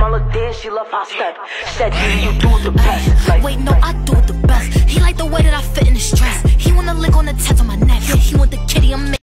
him, I looked in, she loved how I step. Said, yeah, you do the best. Like, Wait, no, I do the best. He like the way that I fit in his dress. He wanna lick on the